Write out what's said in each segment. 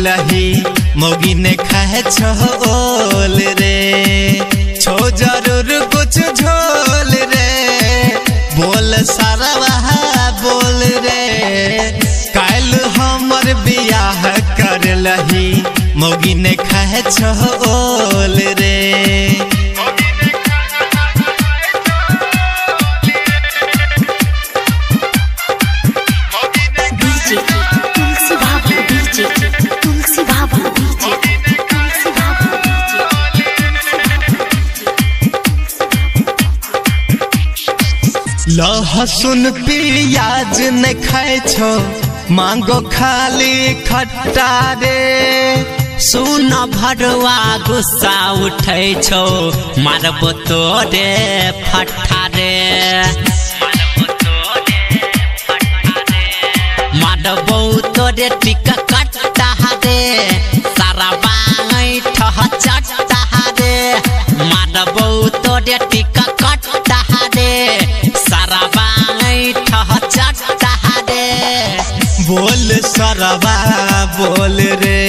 लही, मोगी ने कहे छोल रे। छो ज़रूर कुछ झोल रे। बोल सारा वहा बोल रे। कल हमर बियाह कर लही, मोगी ने कहे छोल रे। लहसुन प्याज न खाए छो, मांगो खाली खट्टा रे। सुन भरवा गुस्सा उठै छौ, मारब तोरे फट्ठा रे। मारबौ तोरे टिका बोल सरवा बोल रे।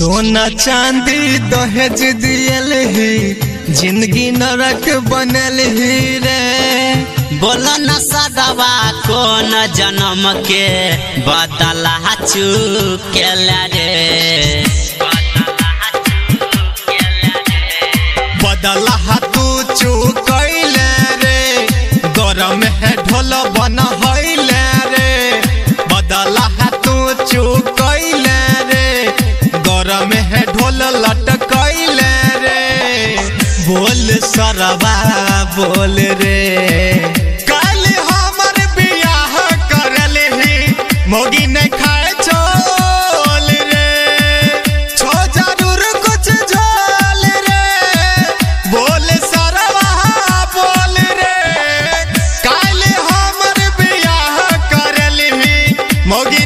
सोना चांदी दहेज दियल ही, ज़िंदगी नरक बनल ही रे। बोलो न सदवा, कौन जन्म के बदला चुकेल रे। बोल सरवा बोल रे। कल हमर ब्याह करल ही, मोगी ने खाए छोल रे। छो ज़रूर कुछ झोल रे। बोल सरवा बोल रे। कल हमर ब्याह करल ही, मोगी